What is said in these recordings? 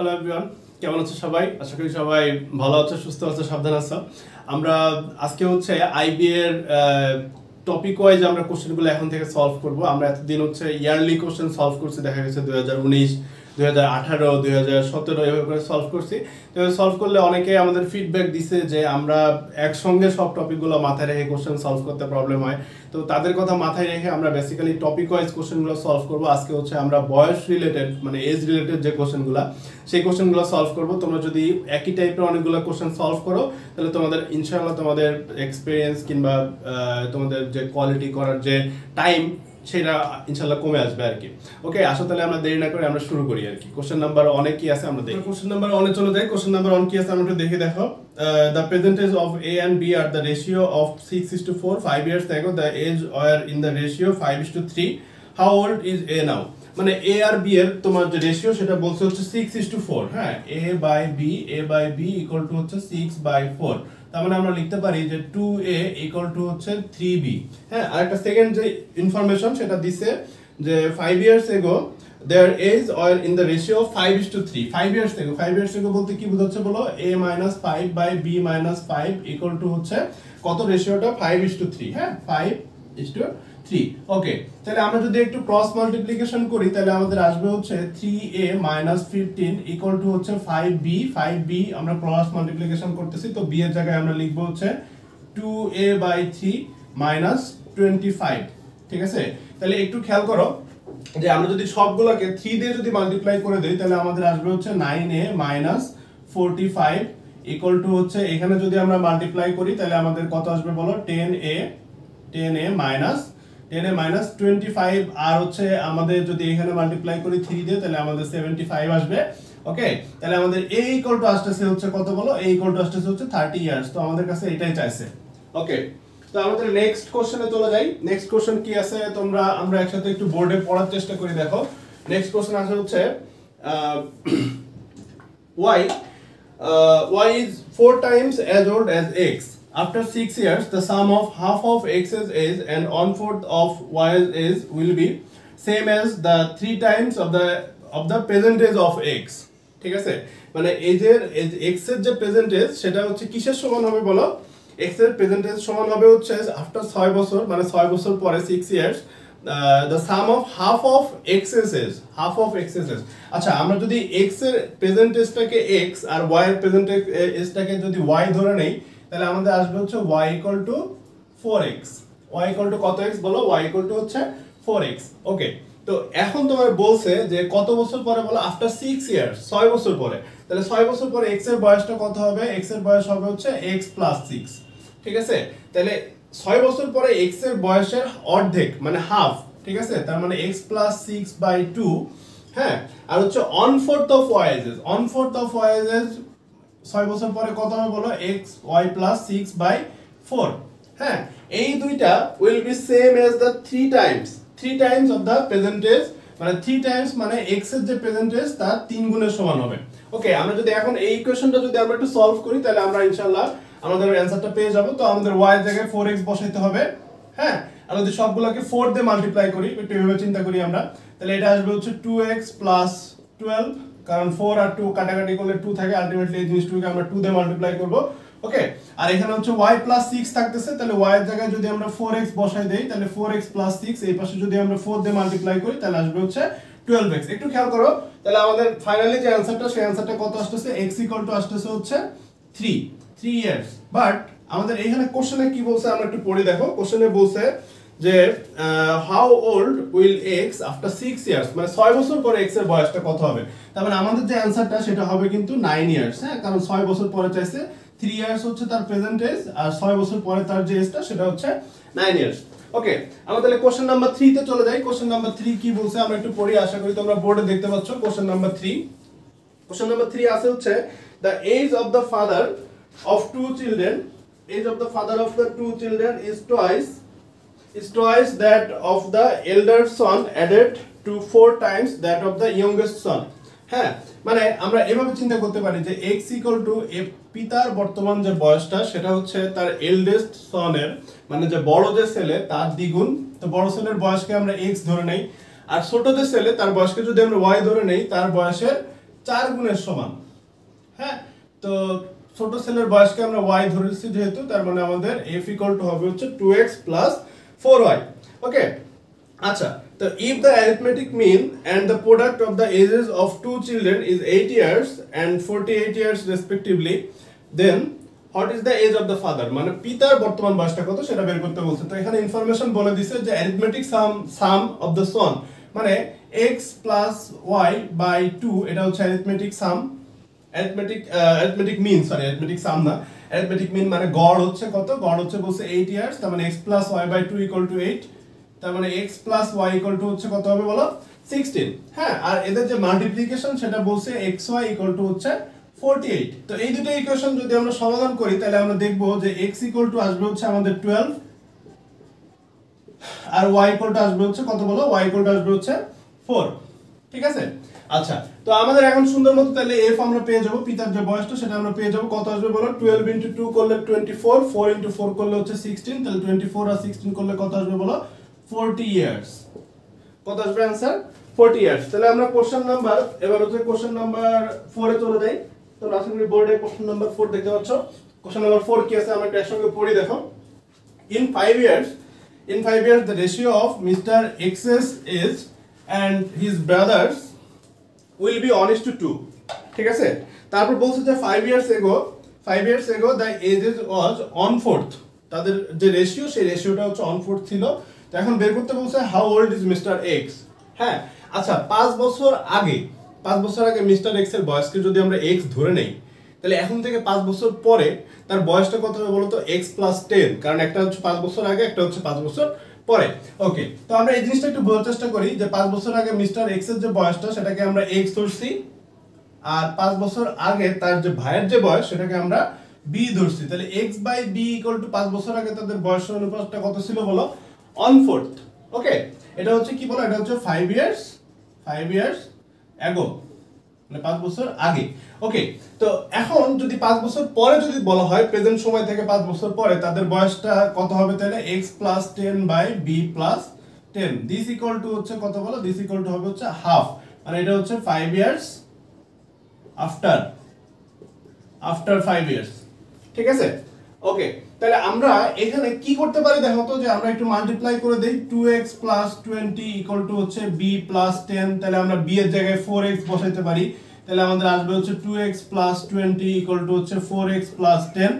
Hello everyone কেমন আছো সবাই? আশা করি সবাই ভালো আছো, সুস্থ আছো, সাবধান আছো। আমরা আজকে হচ্ছে আইবি এর টপিক ওয়াইজ আমরা কোশ্চেনগুলো এখন থেকে সলভ করব। আমরা এতদিন হচ্ছে ইয়ারলি কোশ্চেন সলভ করছি, দেখা গেছে দুই হাজার উনিশ। দুই হাজার আঠারো, দুই হাজার সতেরো এভাবে করে সলভ করছি। তো সলভ করলে অনেকে আমাদের ফিডব্যাক দিছে যে আমরা একসঙ্গে সব টপিকগুলো মাথায় রেখে কোশ্চেন সলভ করতে প্রবলেম হয়। তো তাদের কথা মাথায় রেখে আমরা বেসিক্যালি টপিক ওয়াইজ কোশ্চেনগুলো সলভ করব। আজকে হচ্ছে আমরা বয়স রিলেটেড মানে এজ রিলেটেড যে কোশ্চেনগুলো সেই কোশ্চেনগুলো সলভ করব। তোমরা যদি একই টাইপের অনেকগুলো কোশ্চেন সলভ করো, তাহলে তোমাদের ইনশাআল্লাহ তোমাদের এক্সপিরিয়েন্স কিংবা তোমাদের যে কোয়ালিটি করার যে টাইম সেটা ইনশাল্লাহ কমে আসবে আর কি। ওকে আসো তাহলে আমরা দেরি না করে আমরা শুরু করি আর কি। কোশ্চেন নাম্বার অনেক কি আছে আমরা দেখি। কোশ্চেন নাম্বার অনেক চলে যাই কোশ্চেন নাম্বার অন কি আছে আমরা একটু দেখে দেখো। The present age of A and B are the ratio of six is to four five years ago the age are in the ratio five is to three how old is A now মানে A R B এর তোমার যে ratio সেটা বলছে হচ্ছে six is to four হ্যাঁ? A by B A by B equal to হচ্ছে six by four তার মানে আমরা লিখতে পারি যে টু এ ইকুয়াল টু হচ্ছে থ্রি বি হ্যাঁ আর একটা সেকেন্ড যে ইনফরমেশন সেটা দিছে যে five years ago their age or in the ratio five is to three five years ago five years ago বলতে কি বোঝাচ্ছে বলো? A minus five by B minus equal to হচ্ছে কত রেশিওটা ফাইভ ইস টু থ্রি হ্যাঁ five is to three okay তাহলে আমরা যদি একটু ক্রস মাল্টিপ্লিকেশন করি, তাহলে আমাদের আসবে হচ্ছে three A minus fifteen equal to হচ্ছে ফাইভ বি ফাইভ বি আমরা ক্রস মাল্টিপ্লিকেশন করতেছি, তো বি এর জায়গায় আমরা লিখব হচ্ছে two A by three minus twenty five ঠিক আছে? তাহলে একটু খেয়াল করো যে আমরা যদি সবগুলোকে থ্রি দিয়ে যদি মাল্টিপ্লাই করে দিই, তাহলে আমাদের আসবে হচ্ছে nine A minus forty five equal to হচ্ছে, এখানে যদি আমরা মাল্টিপ্লাই করি, তাহলে আমাদের কত আসবে বলো? Ten A ten A minus ten A minus twenty five আর হচ্ছে আমাদের যদি এখানে মাল্টিপ্লাই করি থ্রি দিয়ে তাহলে আমাদের সেভেন্টি ফাইভ আসবে। ওকে তাহলে আমাদের এ ইকুয়াল টু আসতেছে হচ্ছে কত বলো? এ ইকুয়াল টু আসতেছে হচ্ছে থার্টি ইয়ার্স তো আমাদের কাছে এটাই চাইছে। ওকে তো আমাদের নেক্সট কোশ্চেনে চলে যাই। নেক্সট কোশ্চেন কি আছে? তোমরা আমরা একসাথে একটু বোর্ডে পড়ার চেষ্টা করি দেখো। নেক্সট কোশ্চেন আছে হচ্ছে uh, y is four times as old as x after six years, the sum of half of x's age and one fourth of y's age will be same as the three times of the of the present age of x. ঠিক আছে? মানে এজের x এর যে present age সেটা হচ্ছে কিসের সমান হবে বলো? x এর প্রেজেন্ট এজ সমান হবে হচ্ছে আফটার 6 বছর মানে 6 বছর পরে 6 years the sum of half of X S S half of X S S আচ্ছা আমরা যদি এক্সের প্রেজেন্ট এসটাকে এক্স আর ওয়াই এর প্রেজেন্ট এসটাকে যদি ওয়াই ধরে নেই তাহলে আমাদের আসবে হচ্ছে Y equal to four X Y equal to কত এক্স বলো ওয়াই ইকুয়াল টু হচ্ছে ফোর এক্স ওকে তো এখন তোমার বলছে যে কত বছর পরে বলো? আফটার সিক্স ইয়ার্স ছয় বছর পরে। তাহলে ছয় বছর পরে এক্সের বয়সটা কত হবে? এক্সের বয়স হবে হচ্ছে এক্স প্লাস সিক্স ঠিক আছে? তাহলে ছয় বছর পরে এক্সের বয়সের অর্ধেক মানে হাফ ঠিক আছে? তার মানে x plus six by two হ্যাঁ? আর হচ্ছে one fourth of y's one fourth of y's ছয় বছর পরে কত হবে বলো? X y plus six by four হ্যাঁ এই দুইটা will be same age the three times three times of the present age মানে থ্রি টাইমস মানে এক্সের যে প্রেজেন্টেজ তার তিন গুণের সমান হবে। ওকে আমরা যদি এখন এই ইকুয়েশনটা যদি আমরা একটু সলভ করি, তাহলে আমরা ইনশাআল্লাহ আমাদের অ্যান্সারটা পেয়ে যাব। তো আমাদের এর জায়গায় 4x বসাইতে হবে। হ্যাঁ আর যদি সবগুলোকে 4 দিয়ে মাল্টিপ্লাই করি, একটু এভাবে চিন্তা করি আমরা, তাহলে এটা আসবে হচ্ছে 2x 12 কারণ ফোর আর টু কাটাকাটি করলে 2 থাকে আলটিমেটলি এই জিনিসটাকে আমরা 2 দিয়ে মাল্টিপ্লাই করব? ওকে আর এখানে হচ্ছে y 6 থাকতেছে, তাহলে y এর জায়গায় যদি আমরা 4x বসাই দেই, তাহলে 4x 6 এই পাশে যদি আমরা ফোর দিয়ে মাল্টিপ্লাই করি, তাহলে আসবে হচ্ছে 12x একটু খেয়াল করো, তাহলে আমাদের ফাইনালি যে অ্যানসারটা সেই অ্যানসারটা কত আসতেছে? x আসতেছে হচ্ছে থ্রি থ্রি ইয়ার্স বাট আমাদের এখানে কোশ্চেনে কি বলছে, আমরা একটু পড়ে দেখো। কোশ্চেনে বলছে যে how old will X after six years মানে ছয় বছর পরে এক্সের বয়সটা কত হবে? তার মানে আমাদের যে অ্যান্সারটা সেটা হবে কিন্তু নাইন ইয়ার্স হ্যাঁ? কারণ ছয় বছর পরে চাইছে থ্রি ইয়ার্স হচ্ছে তার প্রেজেন্ট এজ আর ছয় বছর পরে তার যে এজটা সেটা হচ্ছে নাইন ইয়ার্স ওকে আমরা তাহলে কোশ্চেন নাম্বার থ্রি তে চলে যাই। কোশ্চেন নাম্বার থ্রি কি বলছে, আমরা একটু পড়ি, আশা করি তোমরা বোর্ডে দেখতে পাচ্ছ। Question number three question number three আছে হচ্ছে the age of the father of two children, age of the father of the two children is twice is twice that of the elder son added to four times that of the youngest son. হ্যাঁ মানে আমরা এভাবে চিন্তা করতে পারি যে x equal to পিতার বর্তমান যে বয়সটা, সেটা হচ্ছে তার এল্ডেস্ট সনের মানে যে বড় যে ছেলে তার দ্বিগুণ। তো বড় ছেলের বয়সকে আমরা x ধরে নেই। আর ছোট যে ছেলে তার বয়সকে যদি আমরা y ধরে নেই, তার বয়সের চার গুণের সমান। হ্যাঁ তো ছোট সেলের বয়সকে আমরা ওয়াই ধরেছি যেহেতু, তার মানে আমাদের এফ ইকুয়াল টু হবে হচ্ছে two X plus four Y okay আচ্ছা তো if the arithmetic mean and the product of the ages of two children is eight years and forty eight years respectively then what is the age of the father মানে পিতার বর্তমান বয়সটা কত সেটা বের করতে বলছে। তো এখানে ইনফরমেশন বলে দিছে যে arithmetic sum sum of the son মানে X plus Y by two এটা হচ্ছে arithmetic sum arithmetic arithmetic mean sorry arithmetic sum না। অ্যারিথমেটিক মিন মানে গড় হচ্ছে কত? গড় হচ্ছে বলছে এইট ইয়ার্স তার মানে X plus Y by two equal to eight তার মানে X plus Y equal to হচ্ছে কত হবে বলো? সিক্সটিন হ্যাঁ আর এদের যে মাল্টিপ্লিকেশন সেটা বলছে এক্স ওয়াই ইকুয়াল টু হচ্ছে ফোরটি এইট তো এই দুটো ইকুয়েশন যদি আমরা সমাধান করি, তাহলে আমরা দেখব যে এক্স ইকুয়াল টু আসবে হচ্ছে আমাদের টুয়েলভ আর ওয়াই ইকুয়াল টু আসবে হচ্ছে কত বলো? ওয়াই ইকুয়াল টু আসবে হচ্ছে ফোর ঠিক আছে? আচ্ছা তো আমাদের এখন সুন্দর মতো তাহলে এফ আমরা পেয়ে যাব, পিতার যে বয়সটা সেটা আমরা পেয়ে যাব। কত আসবে বলো? টুয়েলভ ইন্টু টু করলে twenty four four into four করলে হচ্ছে সিক্সটিন তাহলে টোয়েন্টি ফোর আর সিক্সটিন করলে কত আসবে বলো? ফোরটি ইয়ার্স কত আসবে অ্যান্সার ফোরটি ইয়ার্স তাহলে আমরা কোশ্চেন নাম্বার এবার হচ্ছে কোশ্চেন নাম্বার ফোরে চলে যাই। তোমরা আশা করি বোর্ডে কোশ্চেন নাম্বার ফোর দেখতে পাচ্ছ। কোশ্চেন নাম্বার ফোর কি আছে? আমরা একটা একসঙ্গে পড়ি, দেখো। In five years in five years the ratio of mr X's is and his brothers be on is to two. ঠিক আছে? তারপর বলছে যে five years ago five years ago the ages was one fourth তাদের যে ratio সেই রেশিওটা হচ্ছে অন ফোর্থ ছিল। তো এখন বের করতে বলছে how old is mister X হ্যাঁ আচ্ছা পাঁচ বছর আগে, পাঁচ বছর আগে মিস্টার এক্সের বয়সকে যদি আমরা এক্স ধরে নেই, তাহলে এখন থেকে পাঁচ বছর পরে তার বয়সটা কত হবে বলতো? এক্স প্লাস টেন কারণ একটা হচ্ছে পাঁচ বছর আগে, একটা হচ্ছে পাঁচ বছর পরে ওকে তো আমরা এই জিনিসটা একটু বোঝার চেষ্টা করি যে পাঁচ বছর আগে মিস্টার এক্সের যে বয়সটা, সেটাকে আমরা এক্স ধরছি, আর পাঁচ বছর আগে তার যে ভাইয়ের যে বয়স, সেটাকে আমরা বি ধরছি। তাহলে X by B equal to পাঁচ বছর আগে তাদের বয়সের অনুপাতটা কত ছিল বলো? অন ফোর্থ ওকে এটা হচ্ছে কি বলো? এটা হচ্ছে five years five years ago মানে পাঁচ বছর আগে। ওকে তো এখন যদি পাঁচ বছর পরে যদি বলা হয় প্রেজেন্ট সময় থেকে পাঁচ বছর পরে তাদের বয়সটা কত হবে তাহলে? X plus ten by B plus ten this equal to হচ্ছে কত বলো? দিস ইকুয়াল টু হবে হচ্ছে হাফ মানে এটা হচ্ছে five years after after five years ঠিক আছে? ওকে তাহলে আমরা এখানে কি করতে পারি দেখো তো যে আমরা একটু মাল্টিপ্লাই করে দেই two X plus twenty equal to হচ্ছে প্লাস টেন তাহলে আমরা বি এর জায়গায় ফোর এক্স বসাইতে পারি। তাহলে আমাদের আসবে হচ্ছে two X plus twenty equal to হচ্ছে four X plus ten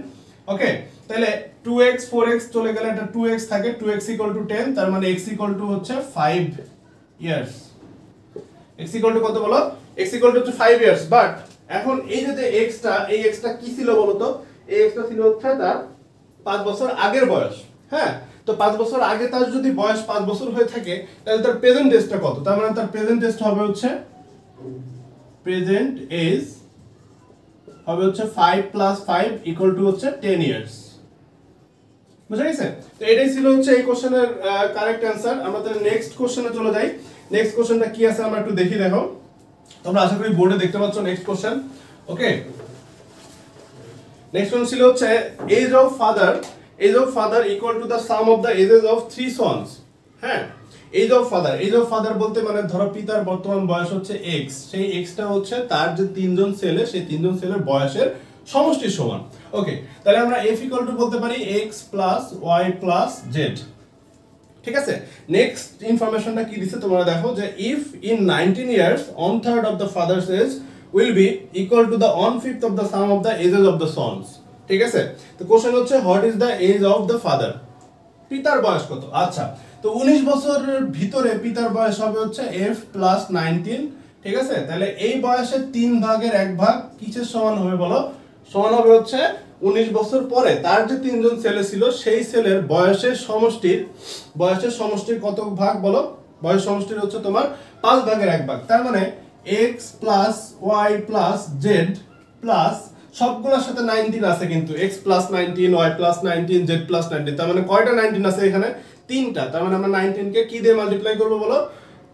okay তাহলে টু এক্স ফোর এক্স চলে গেলে একটা টু এক্স থাকে two X equal to ten তার মানে টু হচ্ছে five years X equal to কত বলো? টু হচ্ছে ফাইভ ইয়ার্স বাট এখন এই যে x টা, এই x এক্সটা কি ছিল বলো তো? এই x এক্সটা ছিল হচ্ছে তার পাঁচ বছর আগের বয়স হ্যাঁ? তো পাঁচ বছর আগে তার যদি বয়স পাঁচ বছর হয়ে থাকে, তাহলে তার প্রেজেন্ট এজটা কত? তার মানে তার প্রেজেন্ট এজটা হবে হচ্ছে প্রেজেন্ট এজ হবে হচ্ছে five plus five equal to হচ্ছে টেন ইয়ার্স বুঝা গেছে? তো এটাই ছিল হচ্ছে এই কোশ্চেনের কারেক্ট অ্যান্সার আমরা তাহলে নেক্সট কোশ্চেনে চলে যাই। নেক্সট কোশ্চেনটা কি আছে? আমরা একটু দেখি, দেখো। তোমরা আশা করি বোর্ডে দেখতে পাচ্ছ next question okay next one ছিল হচ্ছে age of father age of father equal to the sum of the ages of three sons হ্যাঁ? Age of father age of father বলতে মানে ধরো পিতার বর্তমান বয়স হচ্ছে এক্স সেই এক্সটা হচ্ছে তার যে তিনজন ছেলে, সেই তিনজন ছেলের বয়সের সমষ্টির সমান। ওকে তাহলে আমরা এফ ইকুয়াল টু বলতে পারি X plus Y plus Z ঠিক আছে? নেক্সট ইনফরমেশনটা কি দিচ্ছে তোমরা দেখো যে if in nineteen years one third of the father's age will be equal to the one fifth of the sum of the ages of the sons ঠিক আছে? তো কোশ্চেন হচ্ছে what is the age of the father পিতার বয়স কত? আচ্ছা তো উনিশ বছরের ভিতরে পিতার বয়স হবে হচ্ছে এফ প্লাস নাইনটিন ঠিক আছে? তাহলে এই বয়সের তিন ভাগের এক ভাগ কিসের সমান হবে বলো? সমান হবে হচ্ছে উনিশ বছর পরে। তার যে তিনজন ছেলে ছিল, সেই ছেলের বয়সের সমষ্টির বয়সের সমষ্টির কত ভাগ বলো? বয়স সমষ্টির হচ্ছে তোমার পাঁচ ভাগের এক ভাগ। তার মানে X plus Y plus Z plus সবগুলোর সাথে নাইনটিন আছে কিন্তু। X plus nineteen Y plus nineteen Z plus nineteen তার মানে কয়টা নাইনটিন আছে এখানে? তিনটা। তার মানে আমরা নাইনটিনকে কি দিয়ে মাল্টিপ্লাই করব বলো?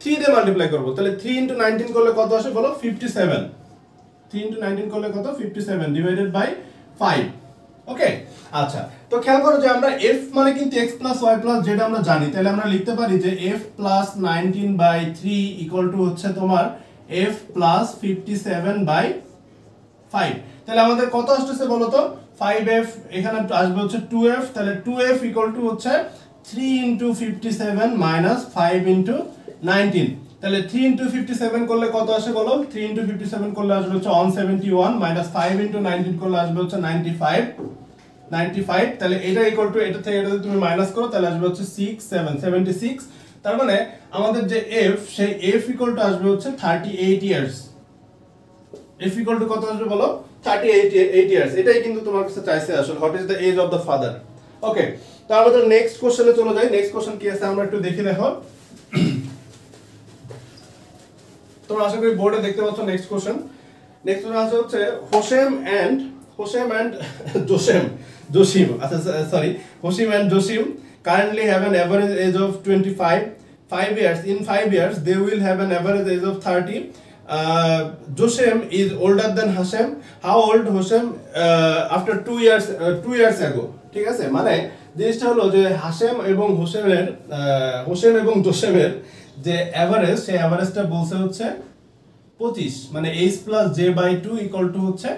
থ্রি দিয়ে মাল্টিপ্লাই করব। তাহলে থ্রি ইন্টু নাইনটিন করলে কত আসে বলো? Fifty seven three into nineteen করলে কত? Fifty seven divided by five okay আচ্ছা তো খেয়াল করো যে আমরা এফ মানে কিন্তু এক্স প্লাস ওয়াই প্লাস যেটা আমরা জানি। তাহলে আমরা লিখতে পারি যে F plus nineteen by three equal to হচ্ছে তোমার F plus fifty seven by five তাহলে আমাদের কত আসতেছে বলো তো ফাইভ এফ এখানে আসবে হচ্ছে টু এফ তাহলে টু এফ ইকুয়াল টু হচ্ছে three into fifty seven minus five into nineteen তাহলে থ্রি ইন্টু ফিফটি সেভেন করলে কত আসে বলো? থ্রি ইন্টু ফিফটি সেভেন করলে আসবে হচ্ছে one seventy one minus five into nineteen করলে আসবে হচ্ছে নাইনটি ফাইভ নাইনটি ফাইভ তাহলে এটা ইকুয়াল টু এটা থেকে এটা তুমি মাইনাস করো, তাহলে আসবে হচ্ছে সিক্স সেভেন সেভেন্টি সিক্স তার মানে আমাদের যে এফ সেই এফ ইকুয়াল টু আসবে হচ্ছে thirty eight years F equal to কত আসবে বলো? থার্টি এইট এইট ইয়ার্স এটাই কিন্তু তোমার কাছে চাইছে আসলে what is the age of the father okay তো আমাদের নেক্সট কোশ্চেনে চলে যাই। নেক্সট কোশ্চেন কি আছে আমরা একটু দেখি দেখো তোমরা আশা করি বোর্ডে দেখতে পাচ্ছ নেক্সট কোশ্চেন নেক্সট কোশ্চেন আছে হচ্ছে, হোসেম অ্যান্ড হোসেম অ্যান্ড জোসেম। জসিম আচ্ছা sorry Hosim and Jasim currently have an average age of 25 5 years in 5 years they will have an average age of 30 uh, Josem is older than Hashem. How old Hosem uh, after 2 years uh, 2 years ago. ঠিক আছে? মানে জিনিসটা হলো যে হাসেম এবং হোসেমের হোসেন এবং জোসেমের যে average সেই অ্যাভারেজটা বলছে হচ্ছে পঁচিশ। মানে H plus J by two equal to হচ্ছে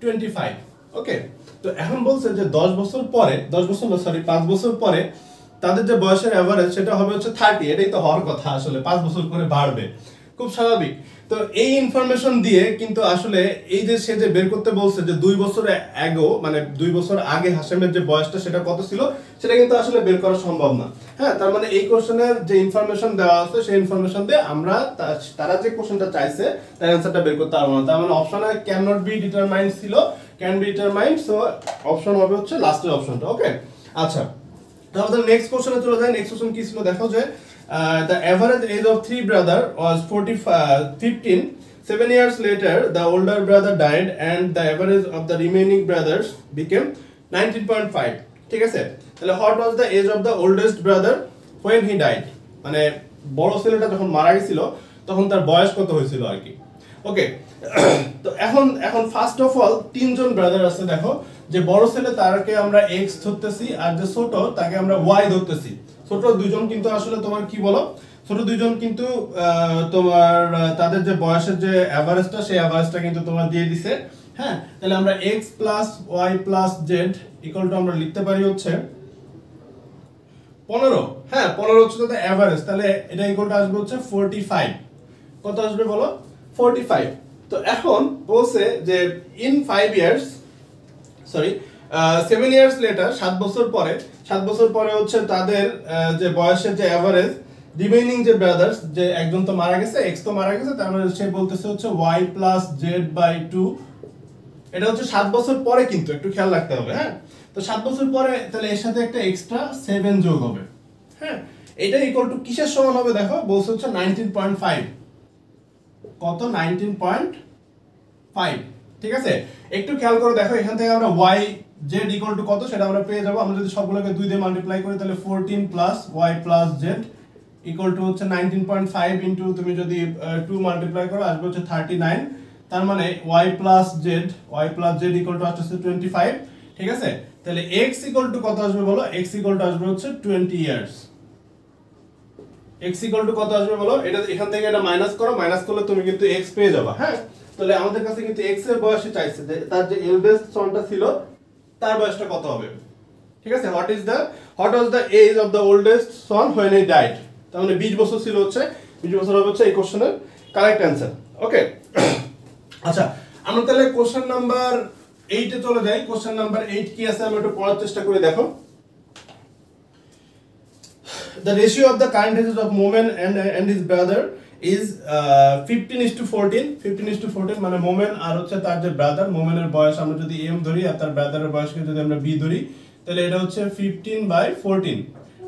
টোয়েন্টি ফাইভ ওকে তো এখন বলছে যে দশ বছর পরে দশ বছর সরি পাঁচ বছর পরে তাদের যে বয়সের অ্যাভারেজ সেটা হবে হচ্ছে থার্টি এটাই তো হওয়ার কথা আসলে, পাঁচ বছর করে বাড়বে। খুব স্বাভাবিক। তো এই ইনফরমেশন দিয়ে কিন্তু আসলে এই যে সে যে বের করতে বলছে যে দুই বছর আগেও মানে দুই বছর আগে হাসেমের যে বয়সটা সেটা কত ছিল, সেটা কিন্তু আসলে বের করা সম্ভব না। হ্যাঁ তার মানে এই কোশ্চেনের যে ইনফরমেশন দেওয়া আছে, সেই ইনফরমেশন দিয়ে আমরা তারা যে কোশ্চেনটা চাইছে, তার অ্যান্সারটা বের করতে পারব না। তার মানে অপশনে ক্যান নট বি ডিটারমাইন্ড ছিল can be determined so option হবে হচ্ছে লাস্টের অপশনটা ওকে আচ্ছা তাহলে নেক্সট কোশ্চেনে চলে যায় নেক্সট কোশ্চেন কি ছিল? দেখো যে the average age of three brother was forty fifteen seven years later the older brother died and the average of the remaining brothers became nineteen point five ঠিক আছে? তাহলে what was the age of the oldest brother when he died মানে বড় ছেলেটা যখন মারা গেছিল, তখন তার বয়স কত হয়েছিল আর কি? ওকে তো এখন এখন ফার্স্ট অফ অল তিনজন ব্রাদার আছে, দেখো। যে বড় ছেলে, তারকে আমরা এক্স ধরতেছি, আর যে ছোট, তাকে আমরা ওয়াই ধরতেছি। ছোট দুইজন কিন্তু আসলে তোমার কি বলো? ছোট দুইজন কিন্তু তোমার তাদের যে বয়সের যে অ্যাভারেজটা সেই অ্যাভারেজটা কিন্তু তোমার দিয়ে দিছে। হ্যাঁ? তাহলে আমরা X plus Y plus Z equal to আমরা লিখতে পারি হচ্ছে পনেরো। হ্যাঁ পনেরো হচ্ছে তাদের অ্যাভারেজ তাহলে এটা ইকুয়াল টু আসবে হচ্ছে ফোরটি ফাইভ কত আসবে বলো? ফোরটি ফাইভ তো এখন বলছে যে in five years sorry seven years later সাত বছর পরে, সাত বছর পরে হচ্ছে তাদের যে বয়সের যে অ্যাভারেজ রিমেইনিং যে ব্রাদার্স যে একজন তো মারা গেছে এক্স তো মারা গেছে, তার মানে সে বলতেছে হচ্ছে Y plus Z by two এটা হচ্ছে সাত বছর পরে কিন্তু, একটু খেয়াল রাখতে হবে হ্যাঁ? তো সাত বছর পরে তাহলে এর সাথে একটা এক্সট্রা সেভেন যোগ হবে হ্যাঁ? এটা ইকুয়াল টু কিসের সমান হবে দেখো? বলছে হচ্ছে নাইনটিন পয়েন্ট ফাইভ কত? নাইনটিন পয়েন্ট ফাইভ ঠিক আছে? একটু খেয়াল করে দেখো, এখান থেকে আমরা ওয়াই জেড ইকুয়াল টু কত সেটা আমরা পেয়ে যাব। আমরা যদি সবগুলোকে দুই দিয়ে মাল্টিপ্লাই করি, তাহলে fourteen plus Y plus Z equal to হচ্ছে নাইনটিন পয়েন্ট ফাইভ ইন্টু তুমি যদি টু মাল্টিপ্লাই করো, আসবে হচ্ছে থার্টি নাইন তার মানে Y plus Z Y plus Z equal to আসছে টোয়েন্টি ফাইভ ঠিক আছে? তাহলে এক্স ইকুয়াল টু কত আসবে বলো? এক্স ইকুয়াল টু আসবে হচ্ছে twenty years X equal to কত আসবে বলো? এটা এখান থেকে এটা মাইনাস করো মাইনাস করলে তুমি কিন্তু এক্স পেয়ে যাবা হ্যাঁ? তাহলে আমাদের কাছে কিন্তু এক্সের বয়সে চাইছে, যে তার যে এলডেস্ট সনটা ছিল, তার বয়সটা কত হবে? ঠিক আছে? What is the what was the age of the oldest son when he died তার মানে বিশ বছর ছিল হচ্ছে, বিশ বছর হবে হচ্ছে এই কোশ্চেনের কারেক্ট অ্যান্সার ওকে আচ্ছা আমরা তাহলে কোশ্চেন নাম্বার এইটে চলে যাই। কোশ্চেন নাম্বার এইট কি আছে? আমরা একটু পড়ার চেষ্টা করে, দেখো। The ratio of the current ages of Momen and and his brother is uh, 15 is to 14 15 is to 14 মানে মোমেন আর হচ্ছে তার যে ব্রাদার মোমেনের বয়স আমরা যদি এম ধরি আর তার ব্রাদারের বয়সকে যদি আমরা বি ধরি তাহলে এটা হচ্ছে 15 বাই 14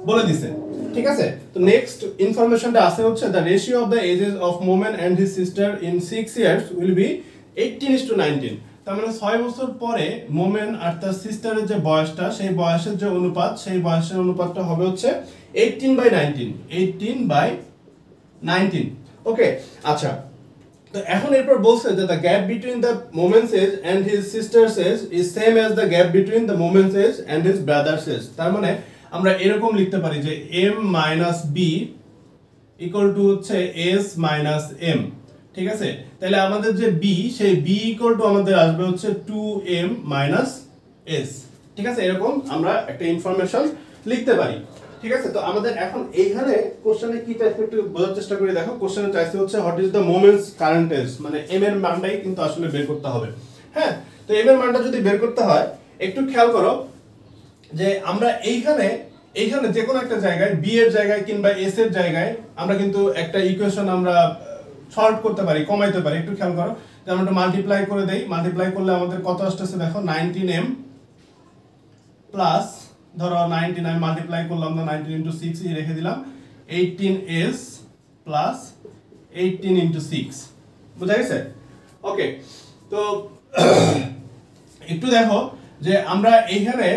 বলে দিছে। ঠিক আছে? তো নেক্সট ইনফরমেশনটা আছে হচ্ছে the ratio of the ages of Momen and his sister in 6 years will be 18 is to 19 তার মানে ছয় বছর পরে মোমেন আর তার সিস্টারের যে বয়সটা সেই বয়সের যে অনুপাত সেই বয়সের অনুপাতটা হবে হচ্ছে eighteen by nineteen eighteen by nineteen okay আচ্ছা। তো এখন এরপর বলছে যে the gap between the Momen's age and his sister's age is same as the gap between the Momen's age and his brother's age তার মানে আমরা এরকম লিখতে পারি যে M minus B equal to হচ্ছে এস মাইনাস এম ঠিক আছে? তাহলে আমাদের যে বি সেই বি ইকুয়াল টু আমাদের আসবে হচ্ছে টু এম মাইনাস এস ঠিক আছে? এরকম আমরা একটা ইনফরমেশন লিখতে পারি। ঠিক আছে, তো আমাদের এখন এইখানে কোশ্চেনে কি চাইছে একটু বোঝার চেষ্টা করে, দেখো কোশ্চেনে চাইছে হচ্ছে what is the Momen's current age মানে এম এর মানটাই কিন্তু আসলে বের করতে হবে। হ্যাঁ তো এম এর মানটা যদি বের করতে হয়, একটু খেয়াল করো যে আমরা এইখানে এইখানে যে কোনো একটা জায়গায় বি এর জায়গায় কিংবা এস এর জায়গায় আমরা কিন্তু একটা ইকুয়েশন আমরা সলভ করতে পারি, কমাইতে পারি। একটু খেয়াল করো, যে আমরা একটু মাল্টিপ্লাই করে দেই। মাল্টিপ্লাই করলে আমাদের কত আসতেছে, দেখো নাইনটিন এম প্লাস ধরো নাইনটিন আমি মাল্টিপ্লাই করলাম না নাইনটিন ইন্টু সিক্স রেখে দিলাম eighteen S plus eighteen into six বুঝা গেছে? ওকে তো একটু দেখো যে আমরা এইখানে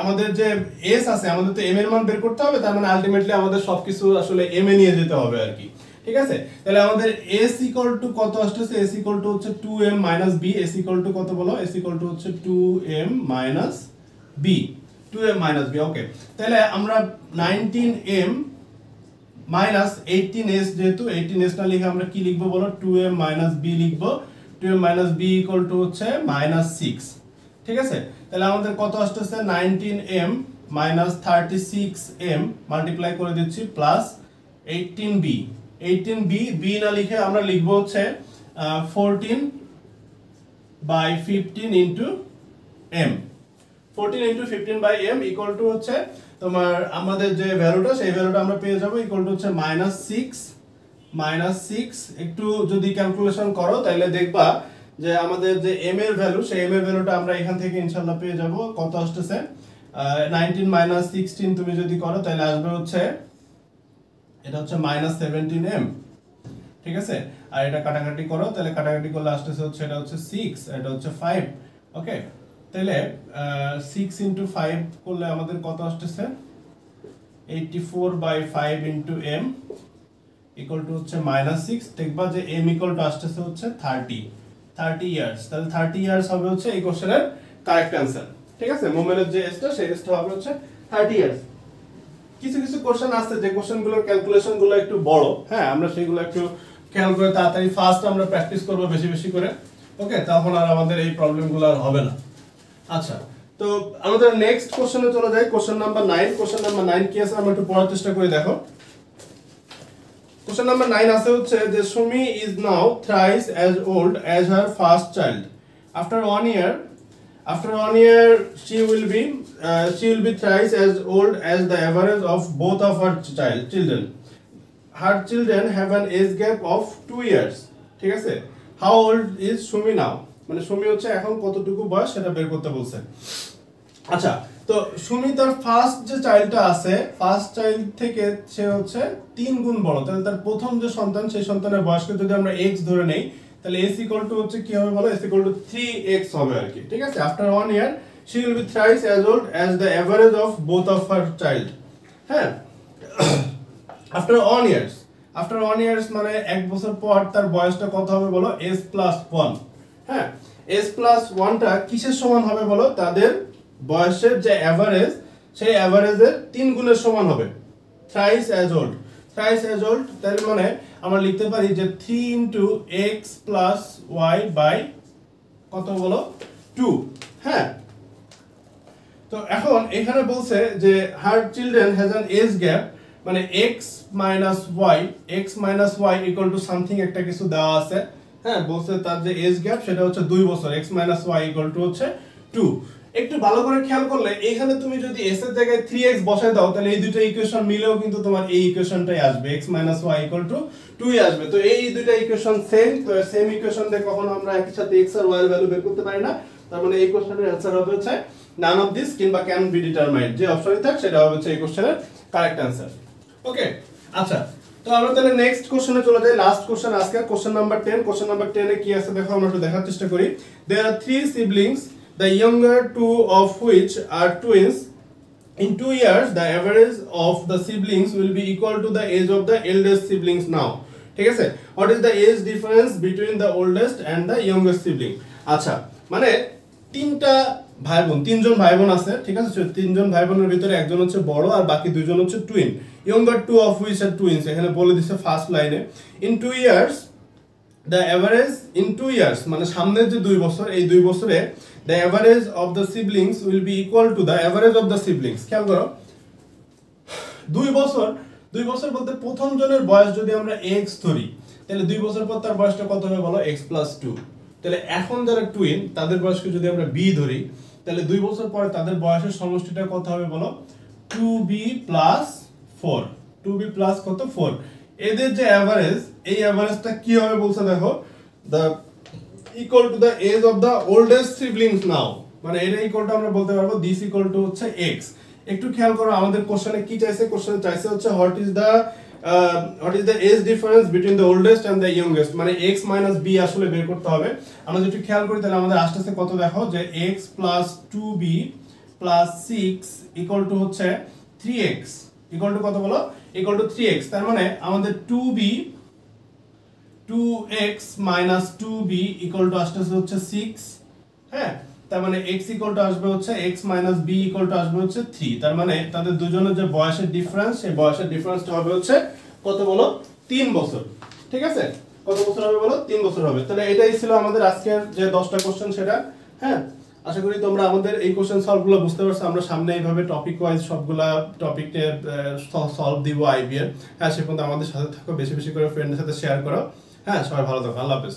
আমাদের যে এস আছে, আমাদের তো এম এর মান বের করতে হবে, তার মানে আলটিমেটলি আমাদের সবকিছু আসলে এম এ নিয়ে যেতে হবে আর কি। ঠিক আছে? তাহলে আমাদের এস ইকুয়াল টু কত আসতেছে? এস ইকুয়াল টু হচ্ছে two M minus B S equal to কত বলো? এস ইকুয়াল টু হচ্ছে two M minus B two M minus B okay তাহলে আমরা nineteen M minus eighteen S যেহেতু এইটিন এস না লিখে আমরা কি লিখব বলো? টু এম মাইনাস বি লিখব। Two M minus B equal to হচ্ছে মাইনাস সিক্স ঠিক আছে? তাহলে আমাদের কত আসতেছে? Nineteen M minus thirty six M multiply করে দিচ্ছি plus eighteen B eighteen B B না লিখে আমরা লিখব হচ্ছে fourteen by fifteen into M fourteen into fifteen by M equal to হচ্ছে তোমার আমাদের যে ভ্যালুটা সেই ভ্যালুটা আমরা পেয়ে যাব ইকুয়াল টু হচ্ছে মাইনাস সিক্স মাইনাস সিক্স একটু যদি ক্যালকুলেশন করো, তাহলে দেখবা যে আমাদের যে এম এর ভ্যালু সেই এম এর ভ্যালুটা আমরা এখান থেকে ইনশাল্লাহ পেয়ে যাব। কত আসতেছে? নাইনটিন মাইনাস সিক্সটিন তুমি যদি করো, তাহলে আসবে হচ্ছে, এটা হচ্ছে মাইনাস সেভেন্টিন এম ঠিক আছে? আর এটা কাটাকাটি করো, তাহলে কাটাকাটি করলে আসতেছে হচ্ছে, এটা হচ্ছে সিক্স এটা হচ্ছে ফাইভ ওকে তাহলে সিক্স ইন্টু ফাইভ করলে আমাদের কত আসতেছে? Eighty four by five into M equal to হচ্ছে মাইনাস সিক্স দেখবা যে এম ইকুয়াল টু আসতেছে হচ্ছে থার্টি থার্টি ইয়ার্স তাহলে থার্টি ইয়ার্স হবে হচ্ছে এই কোশ্চেনের কারেক্ট অ্যান্সার ঠিক আছে? মোমেন্টের যে এজটা সেই এজটা হবে হচ্ছে থার্টি ইয়ার্স কিছু কিছু কোশ্চেন আছে যে কোশ্চেনগুলোর ক্যালকুলেশনগুলো একটু বড়। হ্যাঁ আমরা সেগুলো একটু খেয়াল করে তাড়াতাড়ি ফার্স্ট আমরা প্র্যাকটিস করব বেশি বেশি করে। ওকে তখন আর আমাদের এই প্রবলেমগুলো আর হবে না। আচ্ছা তো আমাদের নেক্সট কোশ্চেনে চলে যাই। Question number nine question number nine কি আছে? আমরা একটু পড়ার চেষ্টা করে দেখো। কোশ্চেন নাম্বার নাইন আছে হচ্ছে যে Sumi is now thrice as old as her first child after one year one year she will be uh, she will be thrice as old as the average of both of her child children. Her children have an age gap of two years. ঠিক আছে? How old is Sumi now? মানে সুমি হচ্ছে এখন কতটুকু বয়স সেটা বের করতে বলছে। আচ্ছা তো সুমি তার ফার্স্ট যে চাইল্ডটা আছে ফার্স্ট চাইল্ড থেকে সে হচ্ছে তিন গুণ বড়। তাহলে তার প্রথম যে সন্তান, সেই সন্তানের বয়সকে যদি আমরা এক্স ধরে নেই, তাহলে এস ইকুয়াল টু হচ্ছে কি হবে বলো? S equal to three X হবে আর কি। ঠিক আছে? After one year she will be thrice as old as the average of both of her child হ্যাঁ? After one years after one years মানে এক বছর পর তার বয়সটা কত হবে বলো? এস প্লাস ওয়ান হ্যাঁ এস প্লাস ওয়ানটা কিসের সমান হবে বলো? তাদের বয়সের যে অ্যাভারেজ সেই অ্যাভারেজের তিন গুণের সমান হবে। Thrice as old thrice as old তার মানে আমরা লিখতে পারি যে three into X plus Y by কত বলো? টু হ্যাঁ। তো এখন এখানে বলছে যে her children has an age gap মানে X minus Y X minus Y equal to something একটা কিছু দেওয়া আছে। হ্যাঁ বলছে তার যে এজ গ্যাপ সেটা হচ্ছে দুই বছর X minus Y equal to হচ্ছে টু একটু ভালো করে খেয়াল করলে, এখানে তুমি যদি এস এর জায়গায় থ্রি এক্স বসায় দাও, তাহলে এই দুটো ইকুয়েশন মিলেও কিন্তু তোমার এই ইকুয়েশনটাই আসবে X minus Y equal to two আসবে। তো এই দুটো ইকুয়েশন সেম তো সেম ইকুয়েশন দিয়ে কখনো আমরা একই সাথে এক্স আর ওয়াই ভ্যালু বের করতে পারি না। তার মানে এই কোশ্চেনের অ্যান্সার হবে হচ্ছে নান অফ দিস কিংবা ক্যান বি ডিটারমাইন্ড যে অপশনই থাক, সেটা হবে হচ্ছে এই কোশ্চেনের কারেক্ট অ্যান্সার ওকে আচ্ছা তো আমরা তাহলে নেক্সট কোশ্চেনে চলে যাই। লাস্ট কোশ্চেন আজকে। Question number ten question number টেনে কি আছে দেখো, আমরা একটু দেখার চেষ্টা করি। There are three siblings the younger two of which are twins in two years the average of the siblings will be equal to the age of the eldest siblings now ঠিক আছে? What is the age difference between the oldest and the youngest sibling আচ্ছা মানে তিনটা ভাই বোন তিনজন ভাই বোন আছে, ঠিক আছে? তিনজন ভাই বোনের ভিতরে একজন হচ্ছে বড় আর বাকি দুইজন হচ্ছে twin younger two of which are twins এখানে বলে দিচ্ছে ফার্স্ট লাইনে in two years the average in two years মানে সামনের যে দুই বছর, এই দুই বছরে the average of the siblings will be equal to the average of the siblings খেয়াল করো, দুই বছর দুই বছর বলতে প্রথম জনের বয়স যদি আমরা এক্স ধরি, তাহলে দুই বছর পর তার বয়সটা কত হবে বলো? এক্স প্লাস টু তাহলে এখন যারা টুইন তাদের বয়সকে যদি আমরা বি ধরি তাহলে দুই বছর পরে তাদের বয়সের সমষ্টিটা কত হবে বলো। Two B plus four two B plus কত? ফোর এদের যে অ্যাভারেজ এই অ্যাভারেজটা কি হবে বলছে দেখো? The equal to the age of the oldest siblings now মানে এটা ইকুয়াল টু আমরা বলতে পারব দিস ইকুয়াল টু হচ্ছে এক্স একটু খেয়াল করো, আমাদের কোশ্চেনে কি চাইছে? কোশ্চেনে চাইছে হচ্ছে what is the what is the age difference between the oldest and the youngest মানে এক্স মাইনাস বি আসলে বের করতে হবে। আমরা যদি খেয়াল করি, তাহলে আমাদের আস্তে আস্তে কত দেখো যে X plus two B plus six equal to হচ্ছে থ্রি এক্স ইকুয়াল টু কত বলো? ইকুয়াল টু থ্রি এক্স তার মানে আমাদের two B two X minus two B equal to আসতে হচ্ছে সিক্স হ্যাঁ? তার মানে এক্স ইকুয়াল টু আসবে হচ্ছে X minus B equal to আসবে হচ্ছে থ্রি তার মানে তাদের দুজনের যে বয়সের ডিফারেন্স সেই বয়সের ডিফারেন্সটা হবে হচ্ছে কত বলো? তিন বছর। ঠিক আছে? কত বছর হবে বলো? তিন বছর হবে। তাহলে এটাই ছিল আমাদের আজকের যে দশটা কোশ্চেন সেটা। হ্যাঁ? আশা করি তোমরা আমাদের এই কোশ্চেন সলভগুলো বুঝতে পারছ। আমরা সামনে এইভাবে টপিক ওয়াইজ সবগুলা টপিকে সলভ দিব আইবিএর হ্যাঁ সে পর্যন্ত আমাদের সাথে থাকো। বেশি বেশি করে ফ্রেন্ডের সাথে শেয়ার করো। হ্যাঁ সবাই ভালো থাকো। আল্লাহ হাফেজ।